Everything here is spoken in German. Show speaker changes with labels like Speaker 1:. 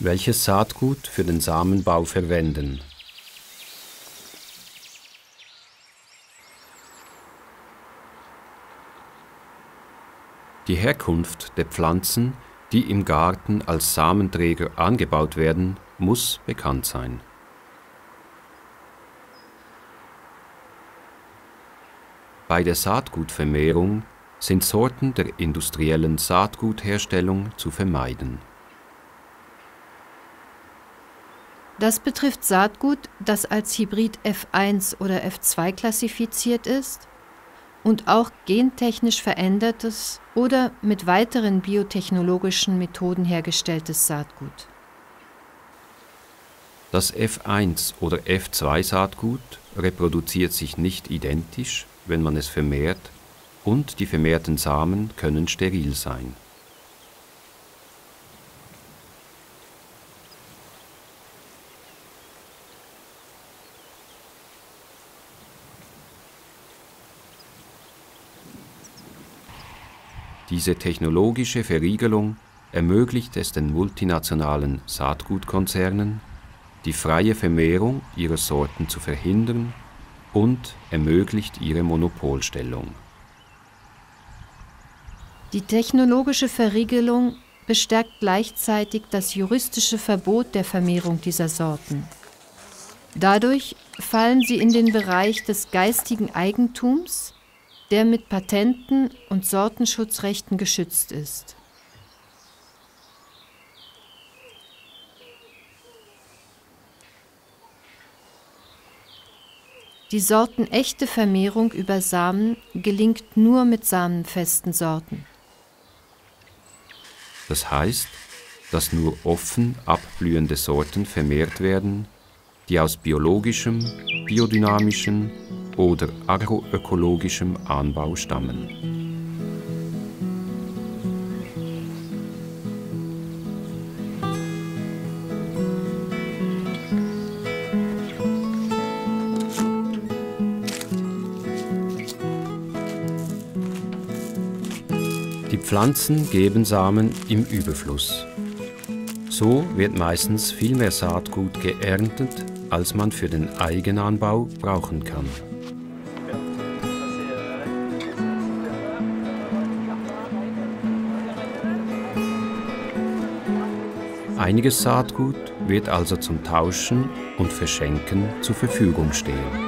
Speaker 1: Welches Saatgut für den Samenbau verwenden? Die Herkunft der Pflanzen, die im Garten als Samenträger angebaut werden, muss bekannt sein. Bei der Saatgutvermehrung sind Sorten der industriellen Saatgutherstellung zu vermeiden.
Speaker 2: Das betrifft Saatgut, das als Hybrid F1 oder F2 klassifiziert ist und auch gentechnisch verändertes oder mit weiteren biotechnologischen Methoden hergestelltes Saatgut.
Speaker 1: Das F1 oder F2 Saatgut reproduziert sich nicht identisch, wenn man es vermehrt, und die vermehrten Samen können steril sein. Diese technologische Verriegelung ermöglicht es den multinationalen Saatgutkonzernen, die freie Vermehrung ihrer Sorten zu verhindern und ermöglicht ihre Monopolstellung.
Speaker 2: Die technologische Verriegelung bestärkt gleichzeitig das juristische Verbot der Vermehrung dieser Sorten. Dadurch fallen sie in den Bereich des geistigen Eigentums der mit Patenten und Sortenschutzrechten geschützt ist. Die sortenechte Vermehrung über Samen gelingt nur mit samenfesten Sorten.
Speaker 1: Das heißt, dass nur offen abblühende Sorten vermehrt werden, die aus biologischem, biodynamischem oder agroökologischem Anbau stammen. Die Pflanzen geben Samen im Überfluss. So wird meistens viel mehr Saatgut geerntet, als man für den Eigenanbau brauchen kann. Einiges Saatgut wird also zum Tauschen und Verschenken zur Verfügung stehen.